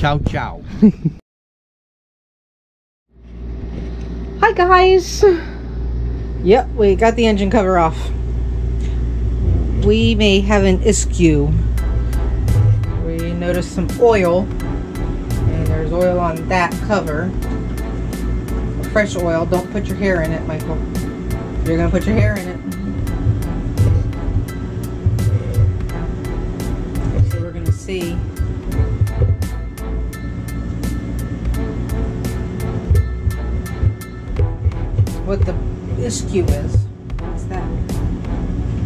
Ciao, ciao. Hi guys! Yep, we got the engine cover off. We may have an issue. We noticed some oil, and there's oil on that cover. Fresh oil. Don't put your hair in it, Michael. You're gonna put your hair in it. So we're gonna see. What the issue is. What's that?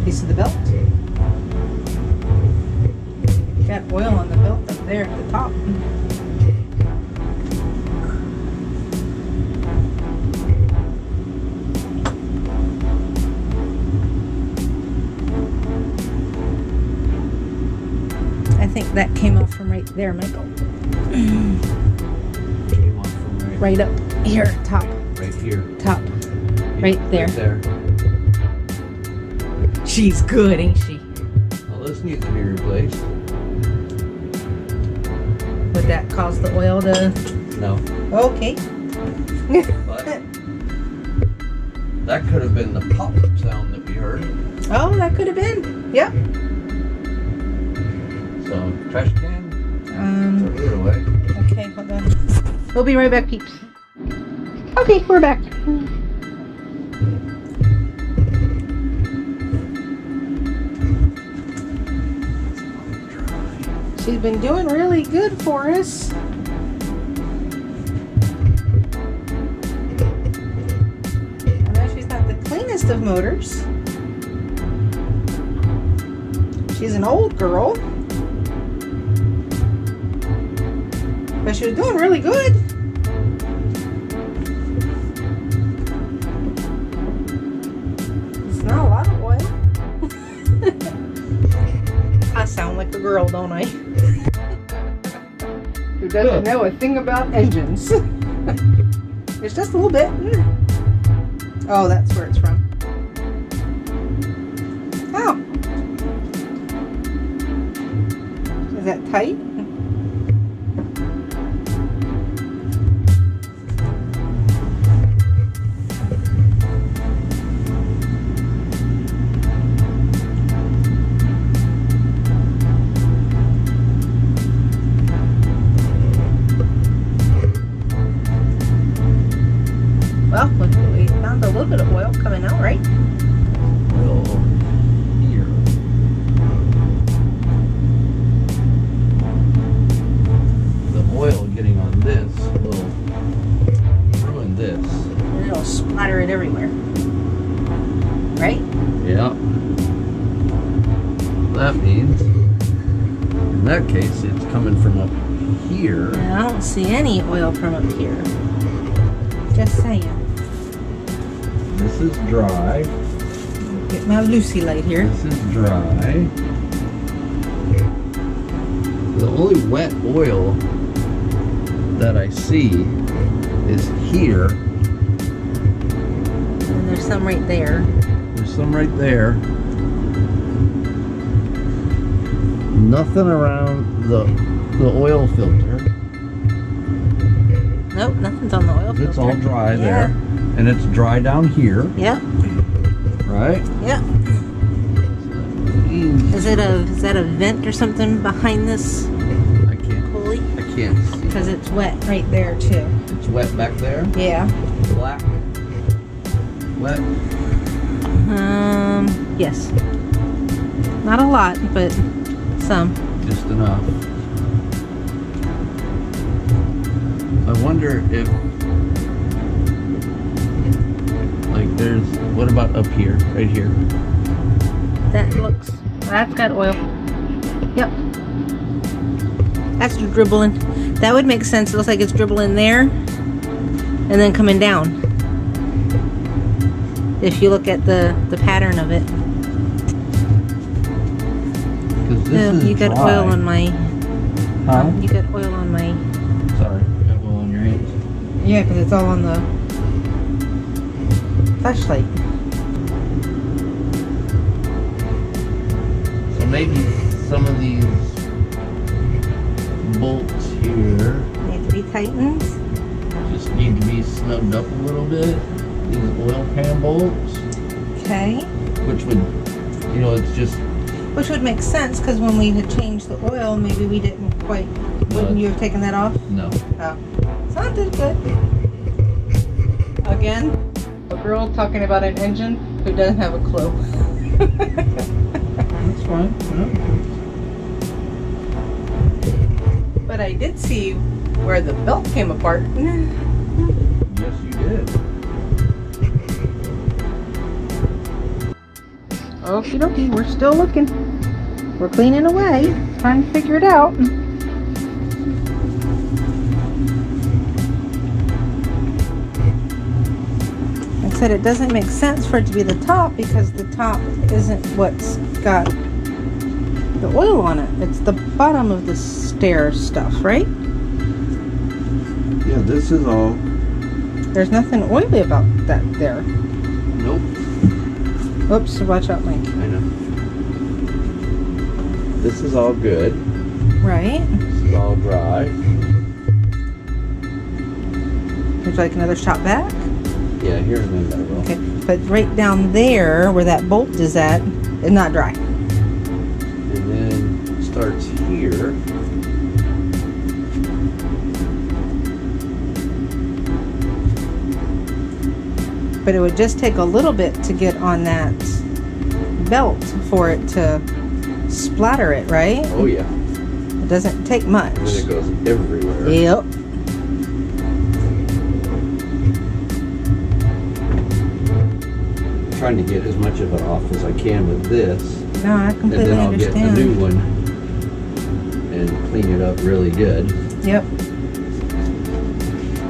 Piece of the belt? Got oil on the belt up there at the top. I think that came off from right there, Michael. Came off from right, Right up here, top, right here. top. Right there. there. She's good, ain't she? Well, this needs to be replaced. Would that cause the oil to... No. Okay. But that could have been the pop sound that we heard. Oh, that could have been. Yep. So, trash can, Um, throw it away. okay, hold on. We'll be right back, peeps. Okay, we're back. She's been doing really good for us. I know she's not the cleanest of motors. She's an old girl. But she was doing really good. I sound like a girl, don't I? Who doesn't know a thing about engines. it's just a little bit. Mm. Oh, that's where it's from. Oh. Is that tight? This. It'll splatter it everywhere. Right? Yeah. That means, in that case, it's coming from up here. I don't see any oil from up here. Just saying. This is dry. Get my Lucy light here. This is dry. The only wet oil that I see is here. And there's some right there. There's some right there. Nothing around the the oil filter. Nope, nothing's on the oil filter. It's all dry Yeah. there. And it's dry down here, Yep, right? yep. Is it a is that a vent or something behind this I can't pulley? I can't see. Because it's wet right there too. It's wet back there. Yeah. Black. Wet. Um. Yes. Not a lot, but some. Just enough. I wonder if like there's what about up here? Right here. That looks. That's got oil. Yep. That's dribbling. That would make sense. It looks like it's dribbling there, and then coming down. If you look at the the pattern of it. Because this Yeah, is you got dry. oil on my. Huh? You got oil on my. Sorry, got oil on your hands. Yeah, because it's all on the flashlight. So maybe some of these bolts here Need to be tightened. Just need to be snugged up a little bit. These oil pan bolts, Okay. which would, you know, it's just Which would make sense because when we had changed the oil, maybe we didn't quite. Wouldn't uh, you have taken that off? no. Oh. It's not that good. Again, a girl talking about an engine who doesn't have a clue. That's fine. but I did see where the belt came apart. Yes, you did. Okie dokie, we're still looking. We're cleaning away, trying to figure it out. Like I said, it doesn't make sense for it to be the top because the top isn't what's got the oil on it. It's the bottom of the stair stuff, right? Yeah, this is all. There's nothing oily about that there. Nope. Oops, watch out, Mike. I know. This is all good. Right? This is all dry. Would you like another shot back? Yeah, here and then I will. Okay, but right down there where that bolt is at, it's not dry. And then starts here. But it would just take a little bit to get on that belt for it to splatter it, right? Oh yeah. It doesn't take much. And it goes everywhere. Yep. trying to get as much of it off as I can with this. No, I completely understand. And then I'll get a new one and clean it up really good. Yep.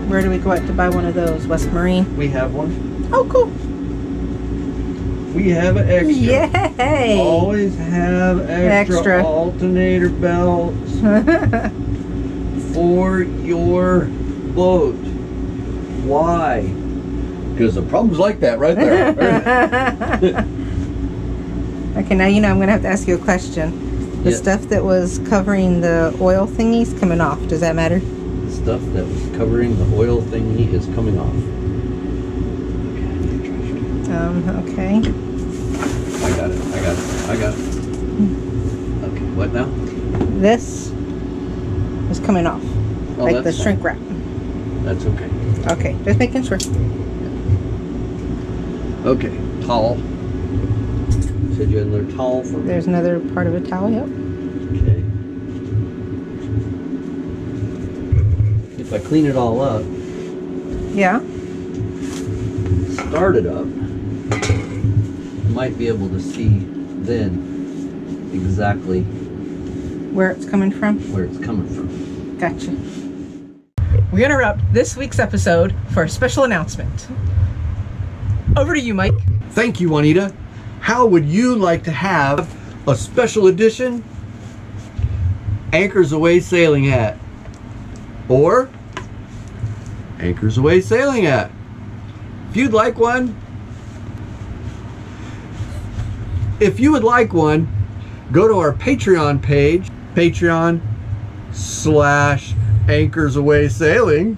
Where do we go out to buy one of those? West Marine. We have one. Oh, cool. We have an extra. Yay! Always have extra, Extra. alternator belts for your boat. Why? Because the problem's like that right there. okay, now you know I'm gonna have to ask you a question. The Yeah. stuff that was covering the oil thingies coming off. Does that matter? the stuff that was covering the oil thingy is coming off. Um, okay. I got it. I got it. I got it. Okay, what now? This is coming off. Oh, like the shrink wrap. That's okay. Okay, just making sure. Okay, towel. Said you had another towel for me. There's another part of a towel, yep. Okay. If I clean it all up, Yeah. start it up, I might be able to see then exactly Where it's coming from. where it's coming from. Gotcha. We interrupt this week's episode for a special announcement. Over to you, Mike. Thank you, Juanita. How would you like to have a special edition Anchors Away Sailing Hat? Or Anchors Away Sailing Hat? If you'd like one, if you would like one, go to our Patreon page, Patreon slash Anchors Away Sailing,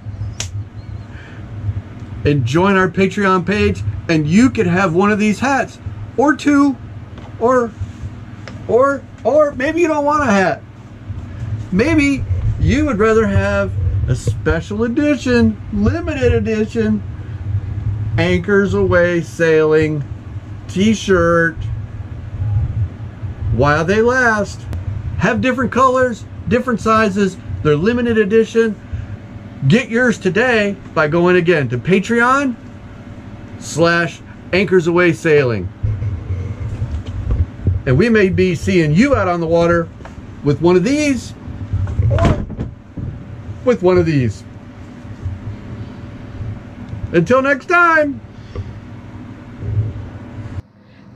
and join our Patreon page, and you could have one of these hats, or two, or, or, or maybe you don't want a hat. Maybe you would rather have a special edition, limited edition, Anchors Away Sailing t-shirt while they last. Have different colors, different sizes. They're limited edition. Get yours today by going again to Patreon slash Anchors Away Sailing. And we may be seeing you out on the water with one of these or with one of these. Until next time.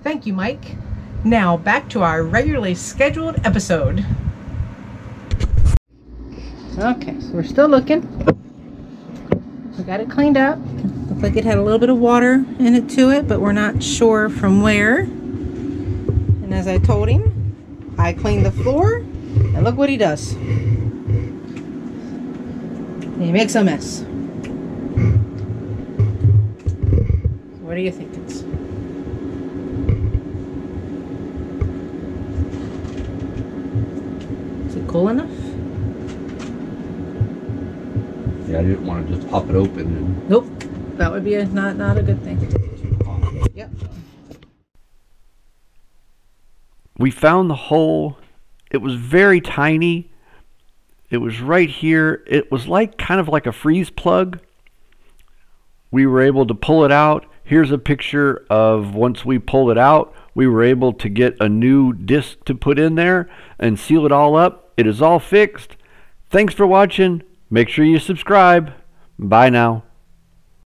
Thank you, Mike. Now back to our regularly scheduled episode. Okay, so we're still looking. We got it cleaned up. Looks like it had a little bit of water in it to it, but we're not sure from where. And as I told him, I cleaned the floor, and look what he does. He makes a mess. What do you think it's? Is it cool enough? Yeah, I didn't want to just pop it open and Nope. That would be a, not not a good thing. Yep. we found the hole. It was very tiny. It was right here. It was like kind of like a freeze plug. We were able to pull it out. Here's a picture of once we pulled it out, we were able to get a new disc to put in there and seal it all up. It is all fixed. Thanks for watching. Make sure you subscribe. Bye now.